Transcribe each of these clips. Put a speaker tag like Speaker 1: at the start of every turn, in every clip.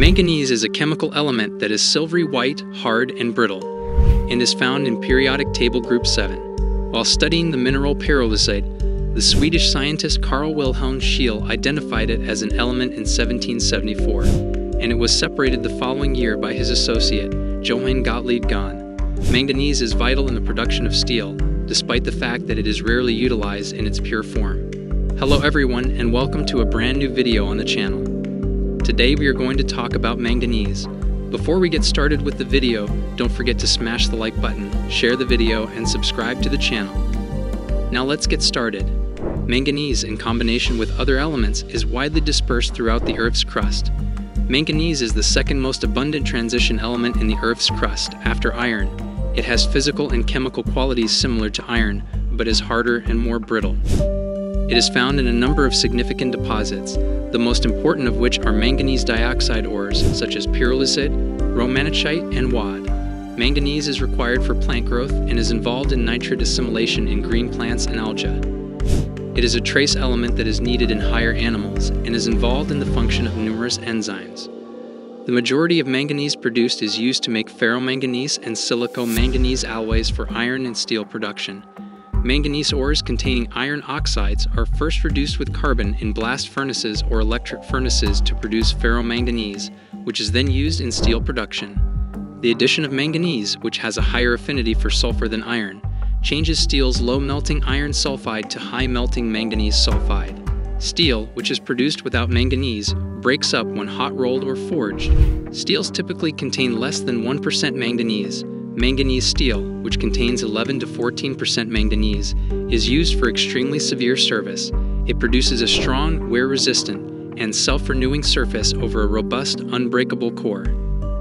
Speaker 1: Manganese is a chemical element that is silvery white, hard, and brittle, and is found in periodic table group 7. While studying the mineral pyrolusite, the Swedish scientist Carl Wilhelm Scheele identified it as an element in 1774, and it was separated the following year by his associate, Johann Gottlieb Gahn. Manganese is vital in the production of steel, despite the fact that it is rarely utilized in its pure form. Hello everyone and welcome to a brand new video on the channel. Today we are going to talk about manganese. Before we get started with the video, don't forget to smash the like button, share the video, and subscribe to the channel. Now let's get started. Manganese, in combination with other elements, is widely dispersed throughout the Earth's crust. Manganese is the second most abundant transition element in the Earth's crust, after iron. It has physical and chemical qualities similar to iron, but is harder and more brittle. It is found in a number of significant deposits, the most important of which are manganese dioxide ores such as pyrolusite, romanechite, and wad. Manganese is required for plant growth and is involved in nitrate assimilation in green plants and algae. It is a trace element that is needed in higher animals and is involved in the function of numerous enzymes. The majority of manganese produced is used to make ferromanganese and silico-manganese alloys for iron and steel production. Manganese ores containing iron oxides are first reduced with carbon in blast furnaces or electric furnaces to produce ferromanganese, which is then used in steel production. The addition of manganese, which has a higher affinity for sulfur than iron, changes steel's low melting iron sulfide to high melting manganese sulfide. Steel, which is produced without manganese, breaks up when hot rolled or forged. Steels typically contain less than 1% manganese, Manganese steel, which contains 11 to 14% manganese, is used for extremely severe service. It produces a strong, wear resistant, and self renewing surface over a robust, unbreakable core.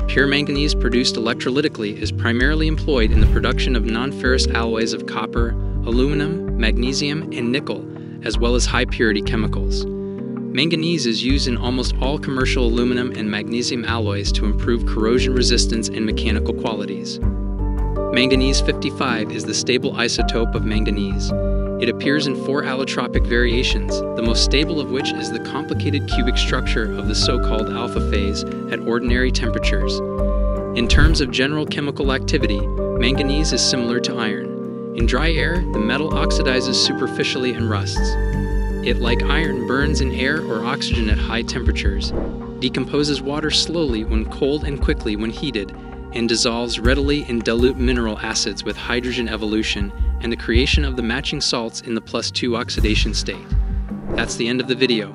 Speaker 1: Pure manganese produced electrolytically is primarily employed in the production of non ferrous alloys of copper, aluminum, magnesium, and nickel, as well as high purity chemicals. Manganese is used in almost all commercial aluminum and magnesium alloys to improve corrosion resistance and mechanical qualities. Manganese 55 is the stable isotope of manganese. It appears in four allotropic variations, the most stable of which is the complicated cubic structure of the so-called alpha phase at ordinary temperatures. In terms of general chemical activity, manganese is similar to iron. In dry air, the metal oxidizes superficially and rusts. It, like iron, burns in air or oxygen at high temperatures, decomposes water slowly when cold and quickly when heated, and dissolves readily in dilute mineral acids with hydrogen evolution and the creation of the matching salts in the plus 2 oxidation state. That's the end of the video.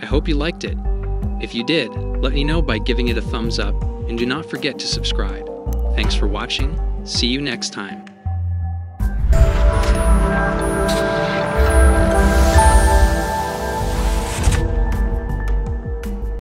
Speaker 1: I hope you liked it. If you did, let me know by giving it a thumbs up and do not forget to subscribe. Thanks for watching. See you next time.